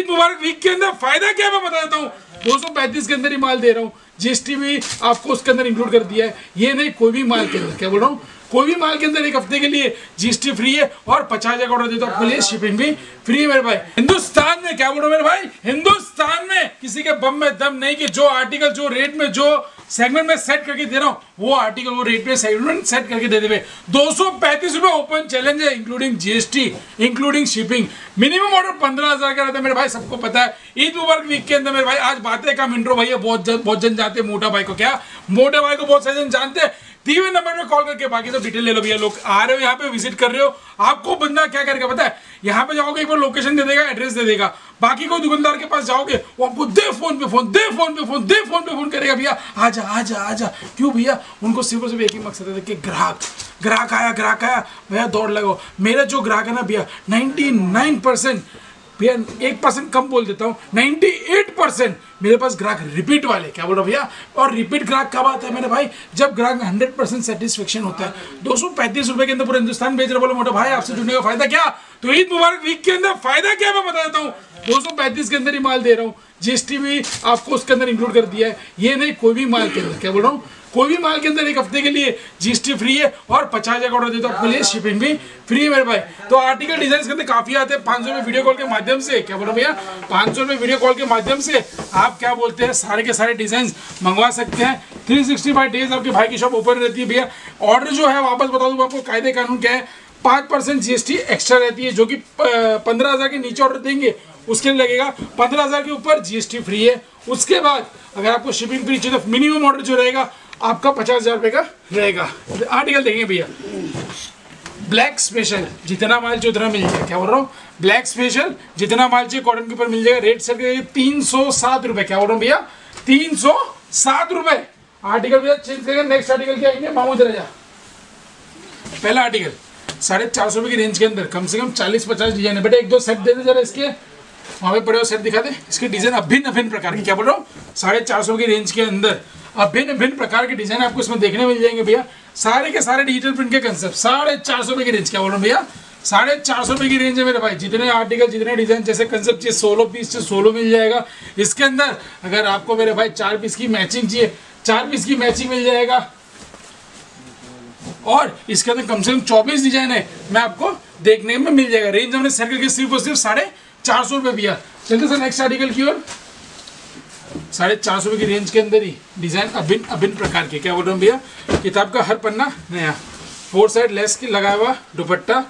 ईद मुबारक week के अंदर फ़ायदा क्या मैं बता देता हूँ। दो सौ पैंतीस के अंदर ही माल दे रहा हूँ। जीएसटी भी आपको उसके अंदर इंक्लूड कर दिया है। ये नहीं, कोई भी माल के अंदर, क्या बोल रहा हूँ? कोई भी माल के अंदर एक हफ़्ते के लिए जीएसटी फ्री है और पचास हज़ार का ऑर्डर देता हूँ। शिपिंग भी फ्री है मेरे भाई। हिंदुस्तान में, क्या बोल हूँ मेरे भाई? हिंदुस्तान में किसी के बम में, दम नहीं कि जो आर्टिकल जो रेट में, जो सेगमेंट में सेट करके दे रहा हूँ। वो आर्टिकल वो रेट में सेगमेंट सेट करके दे देवे दो सौ पैंतीस रुपए ओपन चैलेंज है including GST including shipping minimum order पंद्रह हज़ार का रहता है। मेरे भाई, सबको पता है। ईद मुबारक वीक के अंदर मेरे भाई, आज बातें कम इंट्रो भाई है। बहुत जन बहुत जन जानते हैं मोटा भाई को। क्या? मोटा भाई को बहुत सारे जन जानते हैं। दिए नंबर पे कॉल करके बाकी सब डिटेल ले लो भैया, लोग आ रहे हो, यहाँ पे विज़िट कर रहे हो। आपको बंदा क्या करेगा पता है? यहाँ पे जाओगे, एक बार लोकेशन दे देगा एड्रेस दे देगा। बाकी कोई दुकानदार के पास जाओगे, वो आपको दे फ़ोन पे फ़ोन दे फ़ोन पे फ़ोन दे फ़ोन पे फ़ोन करेगा, भैया, आजा आजा आजा। क्यों भैया? उनको सिर्फ़ सिर्फ़ एक ही मकसद है कि ग्राहक। ग्राहक आया ग्राहक आया, भैया, दौड़ लगाओ। मेरा जो ग्राहक है ना भैया नाइनटी नाइन परसेंट भैया, एक परसेंट कम बोल देता हूँ। 98 परसेंट मेरे पास ग्राहक रिपीट वाले क्या बोल रहा भैया? और रिपीट ग्राहक कब आता है मेरे भाई? जब ग्राहक 100 परसेंट सेटिस्फेक्शन होता है, दो सौ पैंतीस रुपए के अंदर पूरे हिंदुस्तान भेज रहे बोले मोटा भाई, आपसे जुड़ने का फ़ायदा क्या? तो ईद मुबारक वीक के अंदर फ़ायदा क्या मैं बता देता हूँ। दो सौ पैंतीस के अंदर ही माल दे रहा हूँ। जीएसटी भी आपको उसके अंदर इंक्लूड कर दिया है। ये नहीं, कोई भी माल के अंदर। क्या बोल रहा हूँ? कोई भी माल के अंदर एक हफ़्ते के लिए जीएसटी फ्री है और पचास हज़ार ऑर्डर देता हूँ। आपके लिए शिपिंग भी फ्री है मेरे भाई। तो आर्टिकल डिज़ाइन के अंदर काफ़ी आते हैं। पाँच सौ रुपये वीडियो कॉल के माध्यम से। क्या बोल बोलो भैया? पाँच सौ रुपये वीडियो कॉल के माध्यम से आप क्या बोलते हैं? सारे के सारे डिज़ाइन मंगवा सकते हैं। थ्री सिक्सटी फाइव डेज़ आपके भाई की शॉप ओपन रहती है भैया। ऑर्डर जो है, वापस बता दूँ आपको, कायदे कानून क्या है? पाँच परसेंट जीएसटी एक्स्ट्रा रहती है, जो कि पंद्रह हज़ार के नीचे ऑर्डर देंगे। उसके लिए लगेगा पंद्रह हज़ार के ऊपर जीएसटी फ्री है। उसके बाद अगर आपको शिपिंग फ्री चाहिए तो मिनिमम ऑर्डर जो रहेगा, आपका पचास हज़ार रुपये का रहेगा। आर्टिकल देखेंगे भैया। ब्लैक स्पेशल जितना माल चाहिए उतना मिल जाएगा। क्या बोल रहा हूँ? ब्लैक स्पेशल जितना माल चाहिए कॉटन के ऊपर मिल जाएगा। रेट सर के तीन सौ सात रुपये क्या बोल रहा हूँ भैया? तीन सौ सात रुपये आर्टिकल भैया चेंज करेंगे नेक्स्ट आर्टिकल क्या आएँगे। मामूद रजा पहला आर्टिकल साढ़े चार सौ रुपये की रेंज के अंदर। कम से कम चालीस पचास डिज़ाइन है। बेटा एक दो सेट दे दे जरा इसके। वहाँ पे पड़े हुए सेट दिखा दे इसके डिज़ाइन अभिन्न अभिन्न प्रकार की। क्या बोल रहा हूँ? साढ़े चार सौ की रेंज के अंदर। अभिन्न भिन्न प्रकार के डिज़ाइन आपको इसमें देखने मिल जाएँगे भैया। सारे के सारे डिजिटल प्रिंट के कंसेप्ट साढ़े चार सौ की रेंज क्या बोल रहा हूँ भैया? साढ़े चार सौ रुपये की रेंज है मेरे भाई। जितने आर्टिकल जितने डिज़ाइन जैसे कंसेप्ट चाहिए, सोलो पीस से सोलो मिल जाएगा। इसके अंदर अगर आपको मेरे भाई चार पीस की मैचिंग चाहिए, चार पीस की मैचिंग मिल जाएगा। और इसके अंदर कम से कम चौबीस डिज़ाइन है। मैं आपको देखने में मिल जाएगा। रेंज हमने सर्कल की सिर्फ़ और सिर्फ़ साढ़े चार सौ रुपये भैया। चलते सर नेक्स्ट आर्टिकल की ओर। साढ़े चार सौ की रेंज के अंदर ही डिज़ाइन अभिन्न अभिन्न प्रकार के। क्या बोल रहा हूँ भैया? किताब का हर पन्ना नया। फोर साइड लेस की लगाया हुआ दुपट्टा,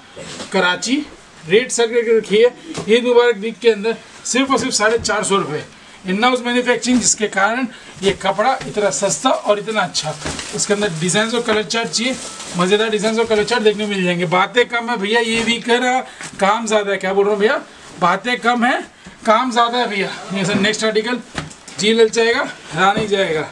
कराची। रेट सर करके रखी है ईद मुबारक वीक के अंदर सिर्फ़ और सिर्फ़ साढ़े चार सौ रुपये। इन हाउस मैन्युफैक्चरिंग जिसके कारण ये कपड़ा इतना सस्ता और इतना अच्छा। इसके अंदर डिज़ाइन और कलर चार्ट चाहिए। मज़ेदार डिज़ाइन और कलर चार्ट देखने मिल जाएँगे। बातें कम है भैया, ये भी कर। काम ज़्यादा है। क्या बोल रहा हूँ भैया? बातें कम है, काम ज़्यादा है भैया। ये सर नेक्स्ट आर्टिकल जी लल जाएगा हरा नहीं जाएगा।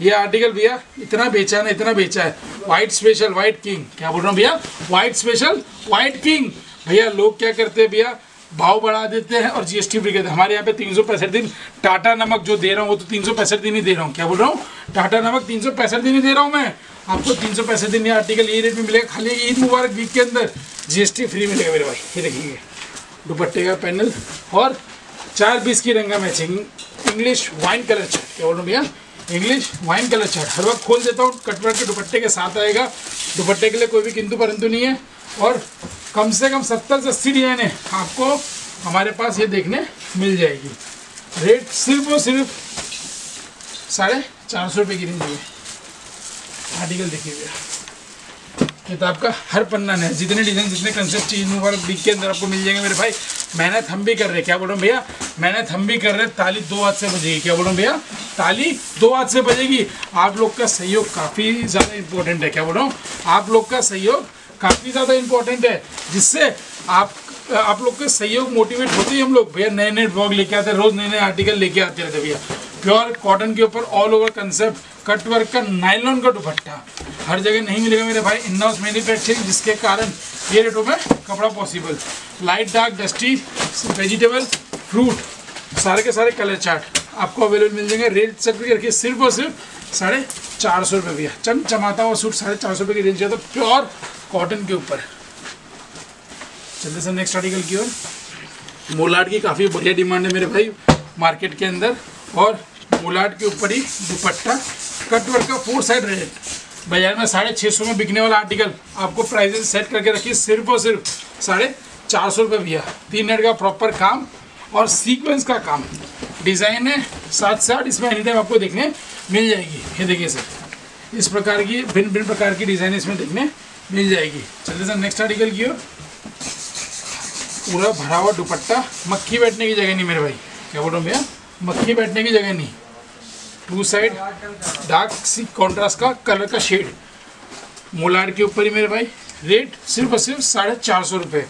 ये आर्टिकल भैया, इतना बेचा है इतना बेचा है। वाइट स्पेशल वाइट किंग क्या बोल रहा हूँ भैया? वाइट स्पेशल वाइट किंग भैया, लोग क्या करते हैं भैया? भाव बढ़ा देते हैं और जीएसटी फ्री करते हैं। हमारे यहाँ पे तीन सौ पैंसठ दिन टाटा नमक जो दे रहा हूँ, वो तो तीन सौ पैंसठ दिन ही दे रहा हूँ। क्या बोल रहा हूँ? टाटा नमक तीन सौ पैंसठ दिन ही दे रहा हूँ मैं। आपको तीन सौ पैंसठ दिन ये आर्टिकल ये रेट में मिलेगा। खाली ईद मुबारक वीक के अंदर जीएसटी फ्री मिलेगा मेरे भाई। ये देखिए दुपट्टे का पैनल और चार पीस की रंगा matching English wine colour chart क्या बोल भैया? इंग्लिश वाइन कलर चार्ट हर वक्त खोल देता हूँ कटवर्क के दुपट्टे के साथ आएगा। दुपट्टे के लिए कोई भी किंतु परंतु नहीं है। और कम से कम सत्तर से अस्सी डिज़ाइन आपको हमारे पास ये देखने मिल जाएगी। रेट सिर्फ़ और सिर्फ़ साढ़े चार सौ रुपये की रेंज है। आर्टिकल देखिए भैया। किताब का हर पन्ना है जितने डिज़ाइन जितने कंसेप्ट चीज़ मुबारक वीक के अंदर आपको मिल जाएँगे मेरे भाई। मेहनत हम भी कर रहे हैं। क्या बोल रहा हूँ भैया? मेहनत हम भी कर रहे हैं। ताली दो हाथ से बजेगी। क्या बोल रहा हूँ भैया? ताली दो हाथ से बजेगी। आप लोग का सहयोग काफ़ी ज़्यादा इंपॉर्टेंट है। क्या बोल रहा हूँ? आप लोग का सहयोग काफ़ी ज़्यादा इंपॉर्टेंट है, जिससे आप आप लोग के सहयोग मोटिवेट होते ही हम लोग। भैया नए नए ब्लॉग लेके आते हैं। रोज़ नए नए आर्टिकल लेके आते रहते भैया। प्योर कॉटन के ऊपर all over concept cut work का नाइलॉन का दुपट्टा। हर जगह नहीं मिलेगा मेरे भाई। इन हाउस मैन्युफैक्चरिंग जिसके कारण ये रेटों में कपड़ा possible light dark dusty vegetable fruit सारे के सारे कलर चार्ट आपको अवेलेबल मिल जाएँगे। रेट सब रखिए सिर्फ़ और सिर्फ़ साढ़े चार सौ रुपये भैया। चम चमाता हुआ सूट साढ़े चार सौ रुपये की रेंज है तो प्योर कॉटन के ऊपर। चलते सर नेक्स्ट आर्टिकल की ओर। मोलाट की काफ़ी बढ़िया डिमांड है मेरे भाई मार्केट के अंदर। और मोलाट के ऊपर ही दुपट्टा कट वर्क का फोर साइड रेट बाज़ार में साढ़े छः सौ में बिकने वाला आर्टिकल आपको प्राइजेस सेट करके रखिए, सिर्फ़ और सिर्फ़ साढ़े चार सौ रुपये भैया। तीन मिनट का प्रॉपर काम और सीक्वेंस का काम। डिज़ाइन है साथ साथ इसमें एनी टाइम आपको देखने मिल जाएगी। ये देखिए सर इस प्रकार की भिन्न भिन्न प्रकार की डिज़ाइन इसमें देखने मिल जाएगी। चलिए सर नेक्स्ट आर्टिकल की ओर। पूरा भरा हुआ दुपट्टा, मक्खी बैठने की जगह नहीं मेरे भाई। क्या बोल रहा हूँ भैया? मक्खी बैठने की जगह नहीं। टू साइड डार्क सी कॉन्ट्रास्ट का कलर का शेड मोलार के ऊपर ही मेरे भाई रेट सिर्फ़ और सिर्फ़ साढ़े चार सौ रुपये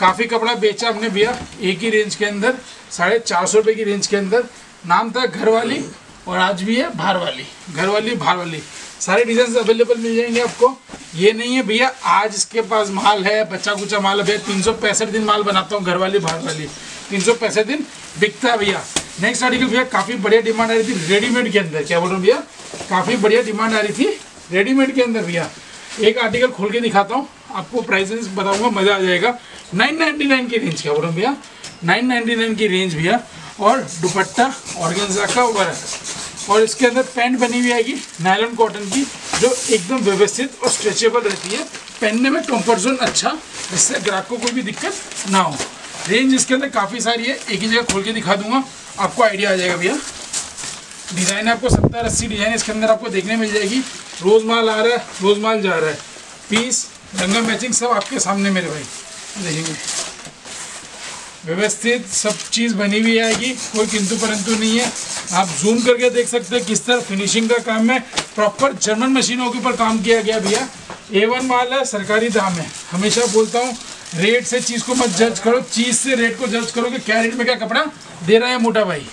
काफ़ी कपड़ा बेचा हमने भैया, एक ही रेंज के अंदर, साढ़े चार सौ रुपये की रेंज के अंदर। नाम था घर वाली और आज भी है भार वाली घर वाली भार वाली सारे डिज़ाइन अवेलेबल मिल जाएँगे आपको। ये नहीं है भैया, आज इसके पास माल है बच्चा कुचा माल है। भैया, तीन सौ पैंसठ दिन माल बनाता हूँ घर वाली भार वाली तीन सौ पैंसठ दिन बिकता है भैया। नेक्स्ट आर्टिकल भैया काफ़ी बढ़िया डिमांड आ रही थी रेडीमेड के अंदर। क्या बोल रहा हूँ भैया? काफ़ी बढ़िया डिमांड आ रही थी रेडीमेड के अंदर भैया। एक आर्टिकल खोल के दिखाता हूँ, आपको प्राइसेस बताऊँगा, मज़ा आ जाएगा। नाइन नाइन्टी नाइन की रेंज क्या बोल रहा हूँ भैया? नाइन नाइन्टी नाइन की रेंज भैया। और दुपट्टा ऑर्गेन्जा का वर्क और इसके अंदर पैंट बनी हुई आएगी नायलॉन कॉटन की, जो एकदम व्यवस्थित और स्ट्रेचेबल रहती है। पहनने में कंफर्ट जोन अच्छा जिससे ग्राहक को कोई भी दिक्कत ना हो। रेंज इसके अंदर काफ़ी सारी है, एक ही जगह खोल के दिखा दूँगा। आपको आइडिया आ जाएगा भैया। डिज़ाइन आपको सत्तर अस्सी डिज़ाइन इसके अंदर आपको देखने मिल जाएगी। रोज़ माल आ रहा है रोज़ माल जा रहा है। पीस, रंगा मैचिंग सब आपके सामने मेरे भाई। देखेंगे। व्यवस्थित सब चीज़ बनी हुई आएगी, कोई किंतु परंतु नहीं है। आप जूम करके देख सकते हैं किस तरह फिनिशिंग का काम है। प्रॉपर जर्मन मशीनों के ऊपर काम किया गया भैया। ए वन माल है, सरकारी दाम है। हमेशा बोलता हूँ रेट से चीज़ को मत जज करो, चीज़ से रेट को जज करो कि क्या रेट में क्या कपड़ा दे रहा है मोटा भाई?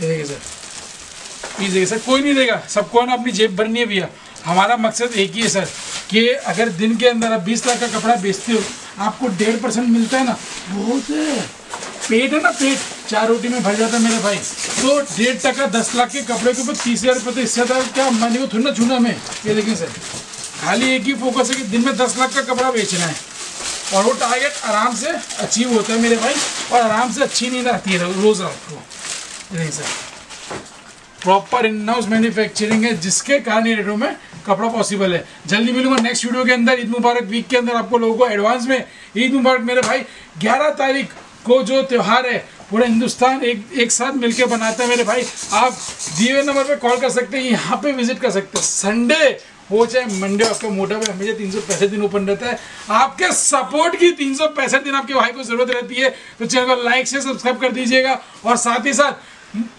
देखिए सर प्लीज़ देखिए सर कोई नहीं देगा, सबको ना अपनी जेब भरनी है भैया। हमारा मकसद एक ही है सर कि अगर दिन के अंदर आप बीस लाख का कपड़ा बेचते हो, आपको डेढ़ परसेंट मिलता है ना। बहुत है। पेट है ना पेट, चार रोटी में भर जाता है मेरे भाई। तो डेढ़ टका दस लाख के कपड़े के ऊपर तीस हज़ार रुपये तो इससे क्या मनी को थोड़ी छूना हमें। ये देखिए सर खाली एक ही फोकस है कि दिन में दस लाख का कपड़ा बेचना है। और वो टारगेट आराम से अचीव होता है मेरे भाई, और आराम से अच्छी नींद आती है, रोज़ रात को। नहीं sir. Proper in house manufacturing है, जिसके कारण ये रेटों में कपड़ा पॉसिबल है। जल्दी मिलूँगा नेक्स्ट वीडियो के अंदर, ईद मुबारक वीक के अंदर आपको लोगों को एडवांस में। ईद मुबारक मेरे भाई 11 तारीख को जो त्यौहार है, पूरा हिंदुस्तान एक एक साथ मिलकर बनाता है मेरे भाई। आप दिए नंबर पे कॉल कर सकते हैं, यहाँ पे विज़िट कर सकते हैं। संडे हो चाहे मंडे आपका मोटा भाई, हमेशा तीन सौ पैंसठ दिन ओपन रहता है। आपके सपोर्ट की तीन सौ पैंसठ दिन आपके भाई को ज़रूरत रहती है। तो चैनल को लाइक से सब्सक्राइब कर दीजिएगा। और साथ ही साथ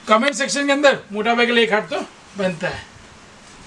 कमेंट सेक्शन के अंदर मोटा भाई के लिए एक हाथ तो बनता है।